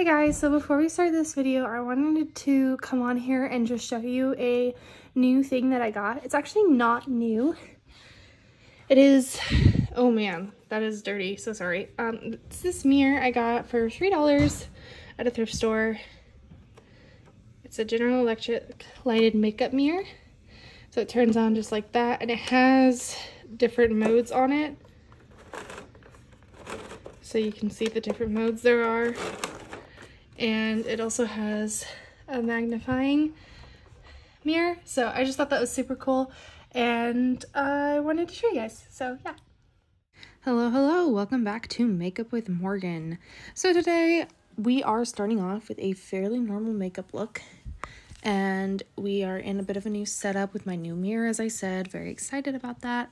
Hey guys, so before we start this video, I wanted to come on here and just show you a new thing that I got. It's actually not new. It is, oh man, that is dirty, so sorry. Um, it's this mirror I got for $3 at a thrift store. It's a General Electric lighted makeup mirror. So it turns on just like that, and it has different modes on it. So you can see the different modes there are and it also has a magnifying mirror. So I just thought that was super cool. And I wanted to show you guys. So yeah. Hello hello. Welcome back to makeup with Morgan. So today we are starting off with a fairly normal makeup look. And we are in a bit of a new setup with my new mirror as I said. Very excited about that.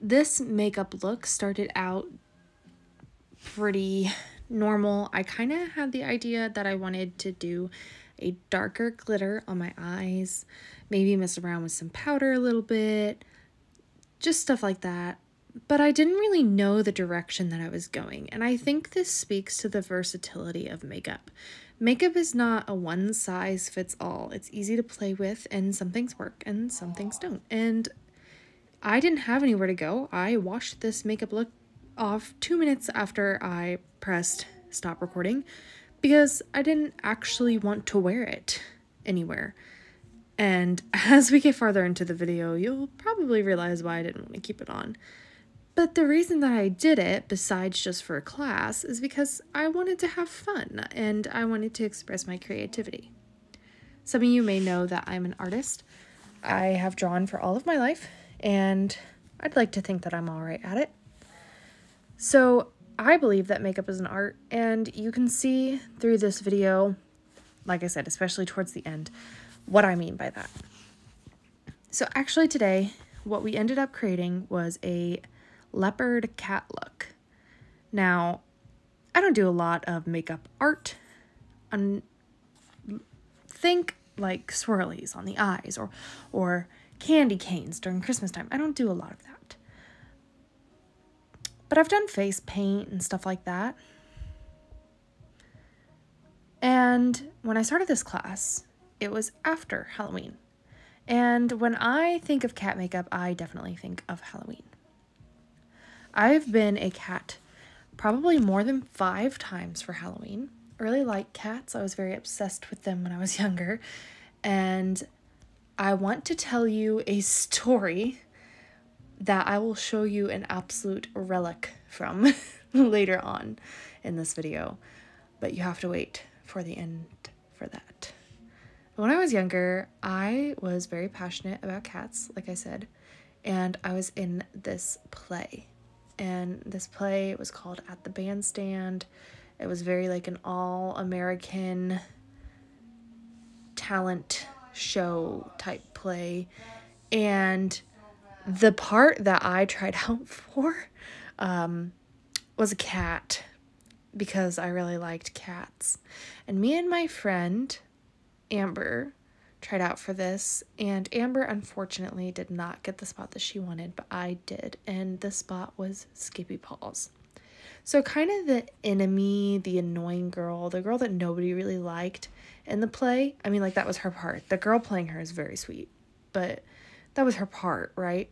This makeup look started out pretty normal. I kind of had the idea that I wanted to do a darker glitter on my eyes, maybe mess around with some powder a little bit, just stuff like that. But I didn't really know the direction that I was going, and I think this speaks to the versatility of makeup. Makeup is not a one size fits all. It's easy to play with, and some things work and some things don't. And I didn't have anywhere to go. I washed this makeup look off two minutes after I pressed stop recording because I didn't actually want to wear it anywhere. And as we get farther into the video, you'll probably realize why I didn't want to keep it on. But the reason that I did it, besides just for a class, is because I wanted to have fun and I wanted to express my creativity. Some of you may know that I'm an artist. I have drawn for all of my life, and I'd like to think that I'm alright at it. So I believe that makeup is an art, and you can see through this video, like I said, especially towards the end, what I mean by that. So actually today, what we ended up creating was a leopard cat look. Now, I don't do a lot of makeup art. Un think like swirlies on the eyes or or candy canes during Christmas time. I don't do a lot of that. But I've done face paint and stuff like that. And when I started this class, it was after Halloween. And when I think of cat makeup, I definitely think of Halloween. I've been a cat probably more than five times for Halloween. I really like cats. I was very obsessed with them when I was younger. And I want to tell you a story that I will show you an absolute relic from later on in this video. But you have to wait for the end for that. When I was younger, I was very passionate about cats, like I said, and I was in this play. And this play was called At the Bandstand. It was very like an all American talent show type play. And the part that I tried out for um, was a cat because I really liked cats. And me and my friend Amber tried out for this, and Amber unfortunately did not get the spot that she wanted, but I did, and the spot was Skippy Paws. So, kind of the enemy, the annoying girl, the girl that nobody really liked in the play. I mean, like, that was her part. The girl playing her is very sweet, but that was her part, right?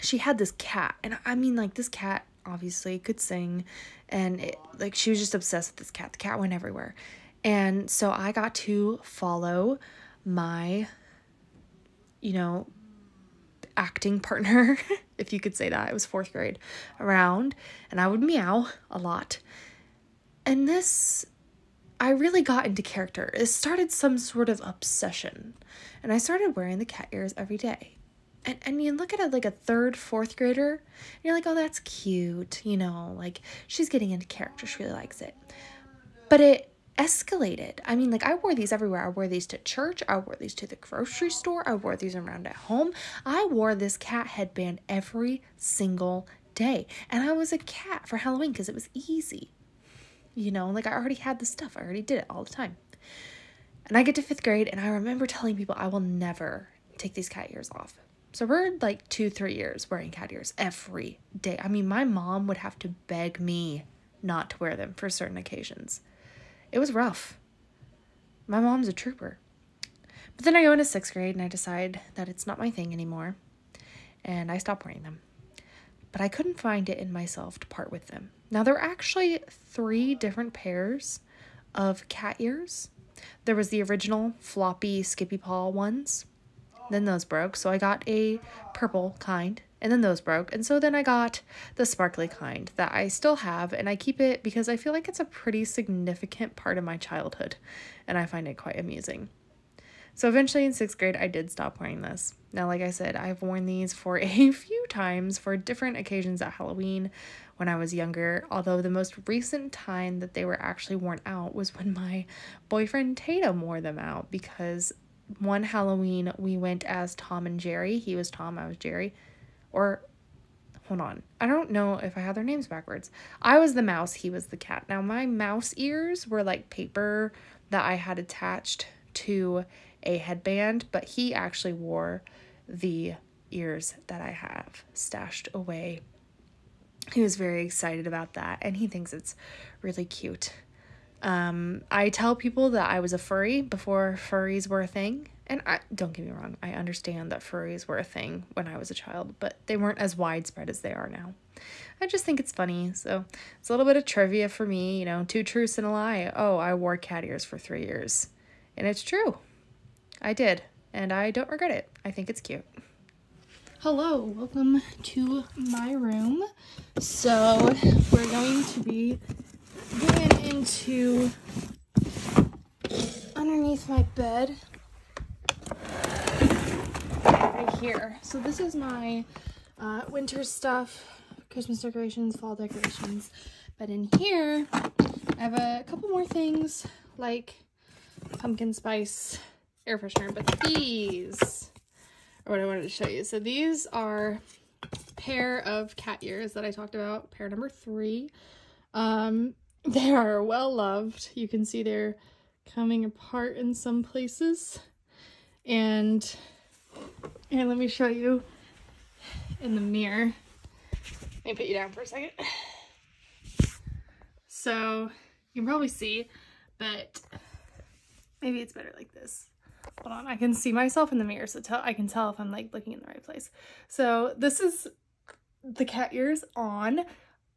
She had this cat, and I mean, like, this cat obviously could sing, and it, like, she was just obsessed with this cat. The cat went everywhere. And so I got to follow my, you know, acting partner, if you could say that. It was fourth grade around, and I would meow a lot. And this I really got into character. It started some sort of obsession. And I started wearing the cat ears every day. And, and you look at it like a third, fourth grader, and you're like, oh, that's cute. You know, like she's getting into character. She really likes it. But it escalated. I mean, like I wore these everywhere. I wore these to church. I wore these to the grocery store. I wore these around at home. I wore this cat headband every single day. And I was a cat for Halloween because it was easy. You know, like I already had the stuff, I already did it all the time. And I get to fifth grade, and I remember telling people I will never take these cat ears off. So we're like two, three years wearing cat ears every day. I mean, my mom would have to beg me not to wear them for certain occasions. it was rough. My mom's a trooper. But then I go into sixth grade and I decide that it's not my thing anymore. And I stop wearing them. But I couldn't find it in myself to part with them. Now, there are actually three different pairs of cat ears. There was the original floppy Skippy Paw ones. Then those broke, so I got a purple kind, and then those broke. And so then I got the sparkly kind that I still have, and I keep it because I feel like it's a pretty significant part of my childhood, and I find it quite amusing. So eventually in sixth grade, I did stop wearing this. Now, like I said, I've worn these for a few times for different occasions at Halloween when I was younger, although the most recent time that they were actually worn out was when my boyfriend Tatum wore them out because one Halloween we went as Tom and Jerry. He was Tom, I was Jerry. Or hold on. I don't know if I had their names backwards. I was the mouse, he was the cat. Now my mouse ears were like paper that I had attached to a headband, but he actually wore the ears that I have stashed away. He was very excited about that and he thinks it's really cute. Um, I tell people that I was a furry before furries were a thing. And I don't get me wrong, I understand that furries were a thing when I was a child, but they weren't as widespread as they are now. I just think it's funny. So it's a little bit of trivia for me, you know, two truths and a lie. Oh, I wore cat ears for three years. And it's true. I did, and I don't regret it. I think it's cute. Hello, welcome to my room. So, we're going to be getting into underneath my bed right here. So, this is my uh, winter stuff, Christmas decorations, fall decorations. But in here, I have a couple more things like pumpkin spice air freshener, but these are what I wanted to show you. So these are pair of cat ears that I talked about, pair number three. Um, they are well loved. You can see they're coming apart in some places. And, and let me show you in the mirror. Let me put you down for a second. So you can probably see, but maybe it's better like this. Hold on, I can see myself in the mirror, so tell I can tell if I'm like looking in the right place. So this is the cat ears on.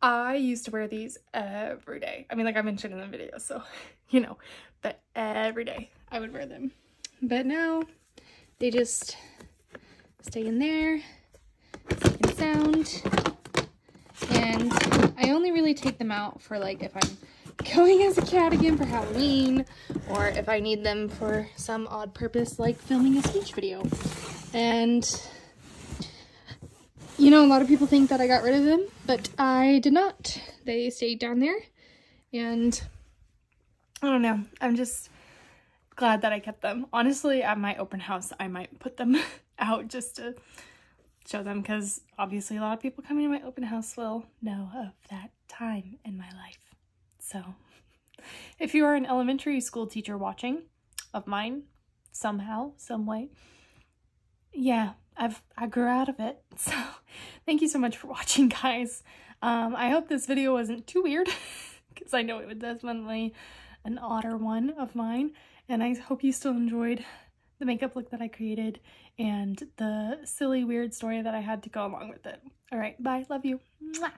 I used to wear these every day. I mean, like I mentioned in the video, so you know, but every day I would wear them. But now they just stay in there, sound. And I only really take them out for like if I'm going as a cat again for Halloween, or if I need them for some odd purpose like filming a speech video. And, you know, a lot of people think that I got rid of them, but I did not. They stayed down there, and I don't know. I'm just glad that I kept them. Honestly, at my open house, I might put them out just to show them because obviously a lot of people coming to my open house will know of that time in my life. So, if you are an elementary school teacher watching of mine, somehow, some way, yeah, I've I grew out of it. So, thank you so much for watching, guys. Um, I hope this video wasn't too weird, because I know it was definitely an odder one of mine, and I hope you still enjoyed the makeup look that I created and the silly weird story that I had to go along with it. All right, bye, love you. Mwah.